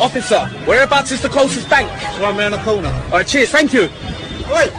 Officer, whereabouts is the closest bank? Right around the corner. Alright, cheers, thank you. Wait.